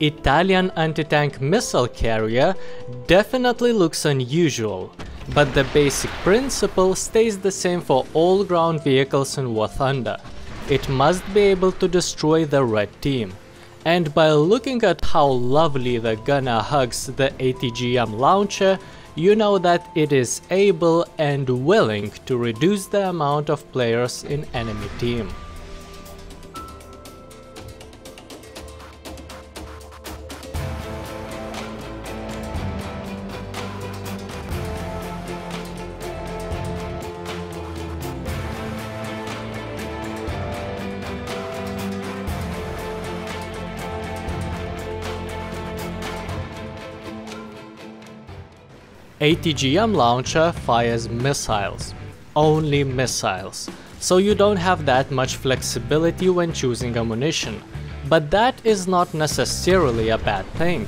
Italian anti-tank missile carrier definitely looks unusual, but the basic principle stays the same for all ground vehicles in War Thunder. It must be able to destroy the red team. And by looking at how lovely the gunner hugs the ATGM launcher, you know that it is able and willing to reduce the amount of players in enemy team. ATGM launcher fires missiles. Only missiles. So you don't have that much flexibility when choosing ammunition. But that is not necessarily a bad thing.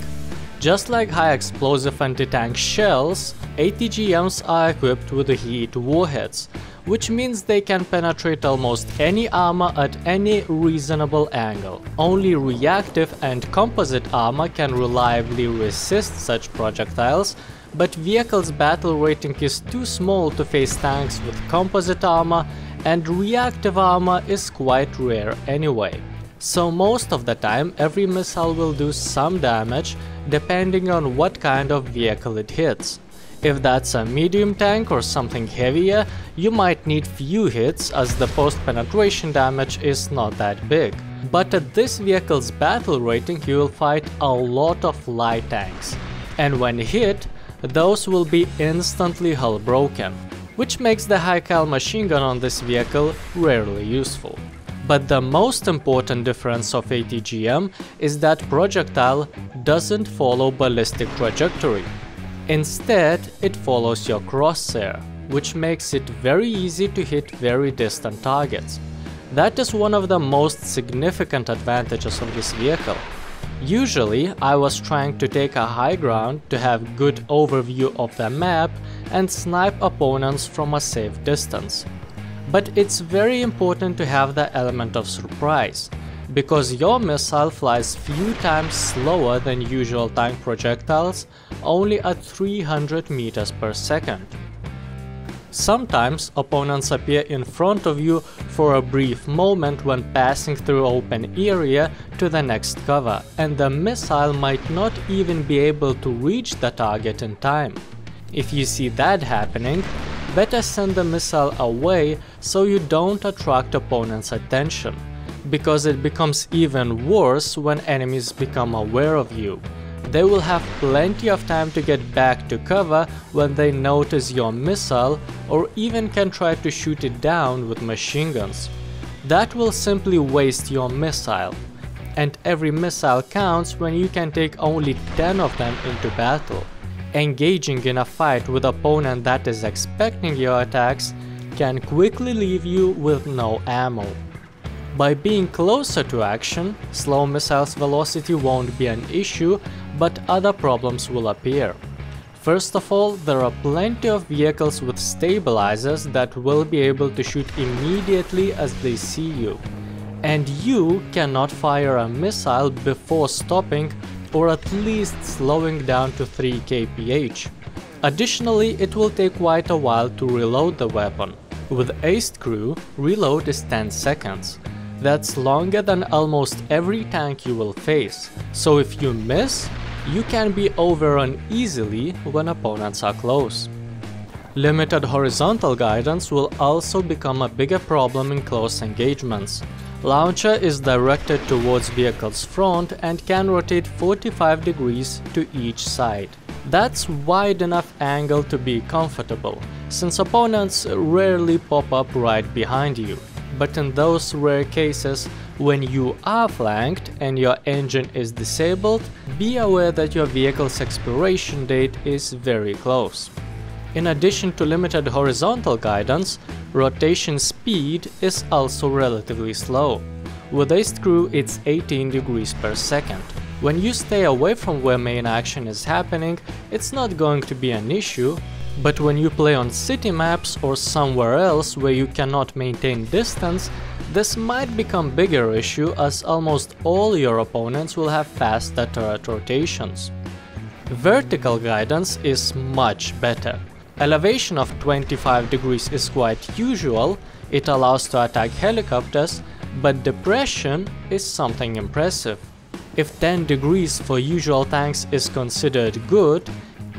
Just like high explosive anti-tank shells, ATGMs are equipped with heat warheads, which means they can penetrate almost any armor at any reasonable angle. Only reactive and composite armor can reliably resist such projectiles, but vehicle's battle rating is too small to face tanks with composite armor and reactive armor is quite rare anyway. So most of the time every missile will do some damage depending on what kind of vehicle it hits. If that's a medium tank or something heavier, you might need few hits as the post-penetration damage is not that big. But at this vehicle's battle rating you will fight a lot of light tanks. And when hit, those will be instantly hull broken, which makes the cal machine gun on this vehicle rarely useful. But the most important difference of ATGM is that projectile doesn't follow ballistic trajectory. Instead, it follows your crosshair, which makes it very easy to hit very distant targets. That is one of the most significant advantages of this vehicle. Usually, I was trying to take a high ground to have good overview of the map and snipe opponents from a safe distance. But it's very important to have the element of surprise, because your missile flies few times slower than usual tank projectiles, only at 300 meters per second. Sometimes opponents appear in front of you for a brief moment when passing through open area to the next cover, and the missile might not even be able to reach the target in time. If you see that happening, better send the missile away so you don't attract opponents' attention, because it becomes even worse when enemies become aware of you they will have plenty of time to get back to cover when they notice your missile or even can try to shoot it down with machine guns. That will simply waste your missile. And every missile counts when you can take only 10 of them into battle. Engaging in a fight with opponent that is expecting your attacks can quickly leave you with no ammo. By being closer to action, slow missiles velocity won't be an issue, but other problems will appear. First of all, there are plenty of vehicles with stabilizers that will be able to shoot immediately as they see you. And you cannot fire a missile before stopping or at least slowing down to 3 kph. Additionally, it will take quite a while to reload the weapon. With Aced Crew, reload is 10 seconds, that's longer than almost every tank you will face, so if you miss, you can be overrun easily when opponents are close. Limited horizontal guidance will also become a bigger problem in close engagements. Launcher is directed towards vehicle's front and can rotate 45 degrees to each side. That's wide enough angle to be comfortable, since opponents rarely pop up right behind you but in those rare cases when you are flanked and your engine is disabled, be aware that your vehicle's expiration date is very close. In addition to limited horizontal guidance, rotation speed is also relatively slow. With aced crew it's 18 degrees per second. When you stay away from where main action is happening, it's not going to be an issue, but when you play on city maps or somewhere else where you cannot maintain distance, This might become bigger issue as almost all your opponents will have faster turret rotations. Vertical guidance is much better. Elevation of 25 degrees is quite usual, it allows to attack helicopters, but depression is something impressive. If 10 degrees for usual tanks is considered good,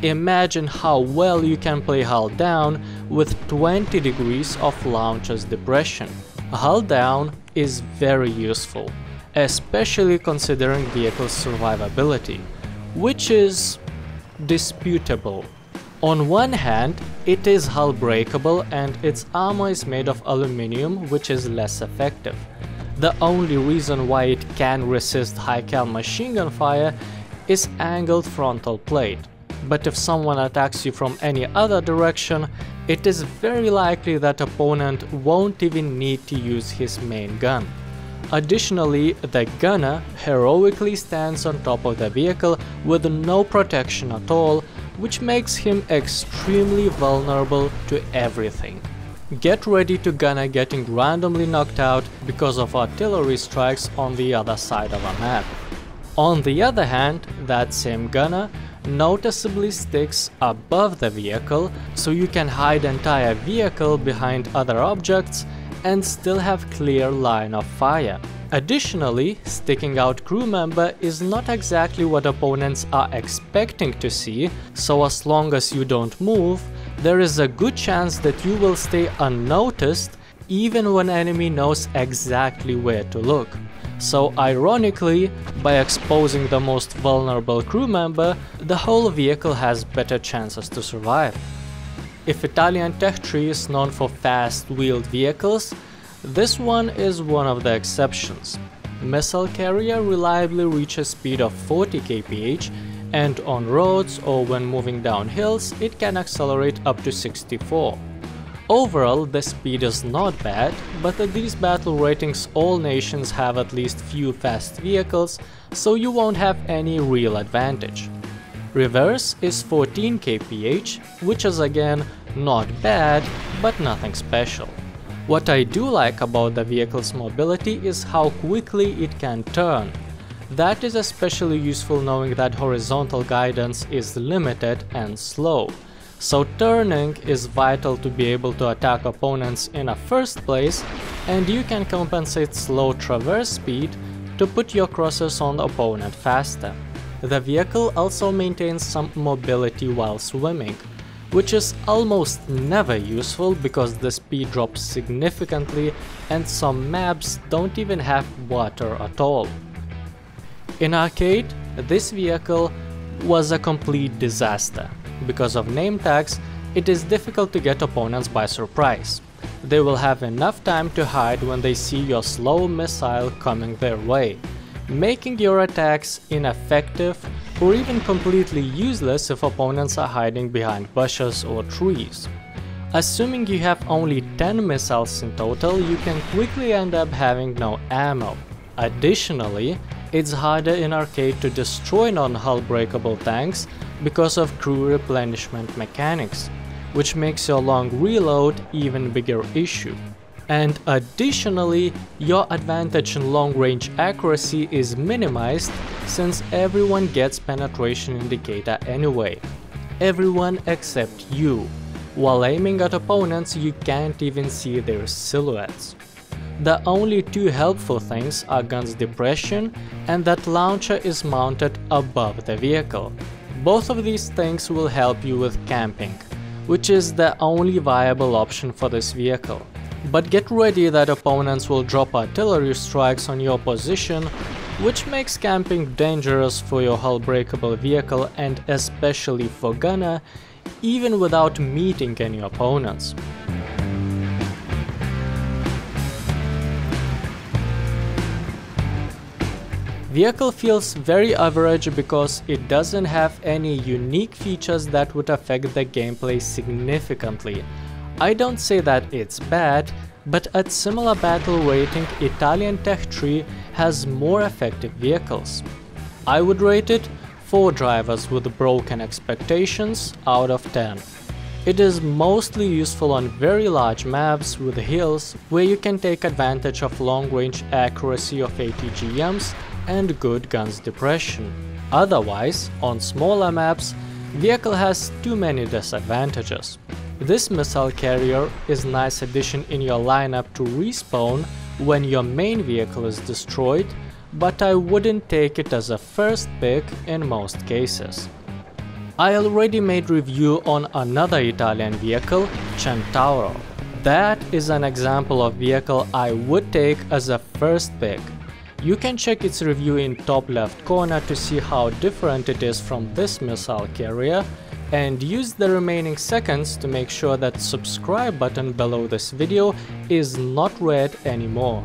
imagine how well you can play hull down with 20 degrees of launcher's depression. Hull down is very useful, especially considering vehicle survivability, which is disputable. On one hand, it is hull breakable and its armor is made of aluminum which is less effective. The only reason why it can resist high cal machine gun fire is angled frontal plate. But if someone attacks you from any other direction, it is very likely that opponent won't even need to use his main gun. Additionally, the gunner heroically stands on top of the vehicle with no protection at all, which makes him extremely vulnerable to everything. Get ready to gunner getting randomly knocked out because of artillery strikes on the other side of a map. On the other hand, that same gunner noticeably sticks above the vehicle, so you can hide entire vehicle behind other objects and still have clear line of fire. Additionally, sticking out crew member is not exactly what opponents are expecting to see, so as long as you don't move, there is a good chance that you will stay unnoticed even when enemy knows exactly where to look. So ironically, by exposing the most vulnerable crew member, the whole vehicle has better chances to survive. If Italian tech tree is known for fast wheeled vehicles, this one is one of the exceptions. Missile carrier reliably reaches speed of 40 kph and on roads or when moving down hills it can accelerate up to 64. Overall, the speed is not bad, but at these battle ratings all nations have at least few fast vehicles, so you won't have any real advantage. Reverse is 14 kph, which is again not bad, but nothing special. What I do like about the vehicle's mobility is how quickly it can turn. That is especially useful knowing that horizontal guidance is limited and slow. So turning is vital to be able to attack opponents in a first place and you can compensate slow traverse speed to put your crosses on the opponent faster. The vehicle also maintains some mobility while swimming, which is almost never useful because the speed drops significantly and some maps don't even have water at all. In arcade, this vehicle was a complete disaster. Because of name tags, it is difficult to get opponents by surprise. They will have enough time to hide when they see your slow missile coming their way, making your attacks ineffective or even completely useless if opponents are hiding behind bushes or trees. Assuming you have only 10 missiles in total, you can quickly end up having no ammo. Additionally, it's harder in arcade to destroy non-hull breakable tanks because of crew replenishment mechanics, which makes your long reload even bigger issue. And additionally, your advantage in long range accuracy is minimized since everyone gets penetration indicator anyway. Everyone except you. While aiming at opponents you can't even see their silhouettes. The only two helpful things are gun's depression and that launcher is mounted above the vehicle. Both of these things will help you with camping, which is the only viable option for this vehicle. But get ready that opponents will drop artillery strikes on your position, which makes camping dangerous for your hull breakable vehicle and especially for gunner, even without meeting any opponents. Vehicle feels very average because it doesn't have any unique features that would affect the gameplay significantly, I don't say that it's bad, but at similar battle rating Italian Tech Tree has more effective vehicles. I would rate it 4 drivers with broken expectations out of 10. It is mostly useful on very large maps with hills where you can take advantage of long-range accuracy of ATGMs and good guns depression. Otherwise, on smaller maps, vehicle has too many disadvantages. This missile carrier is nice addition in your lineup to respawn when your main vehicle is destroyed, but I wouldn't take it as a first pick in most cases. I already made review on another Italian vehicle, Centauro. That is an example of vehicle I would take as a first pick. You can check its review in top left corner to see how different it is from this missile carrier and use the remaining seconds to make sure that subscribe button below this video is not red anymore.